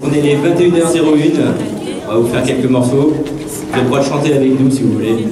On est les 21h01, on va vous faire quelques morceaux. Vous avez le chanter avec nous si vous voulez.